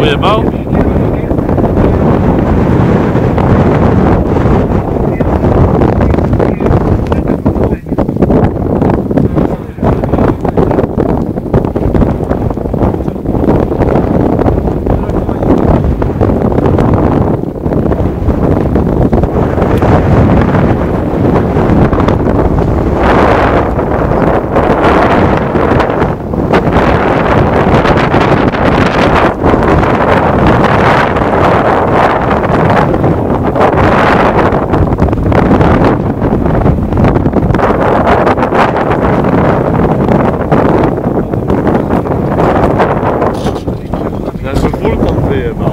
Ujebał? idea